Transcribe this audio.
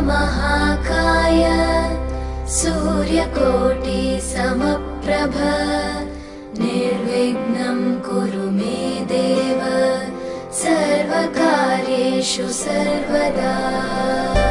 महाकाय सूर्यकोटि समप्रभ। निर्विघ्नम् कुरु मे देव। सर्वकार्येषु सर्वदा।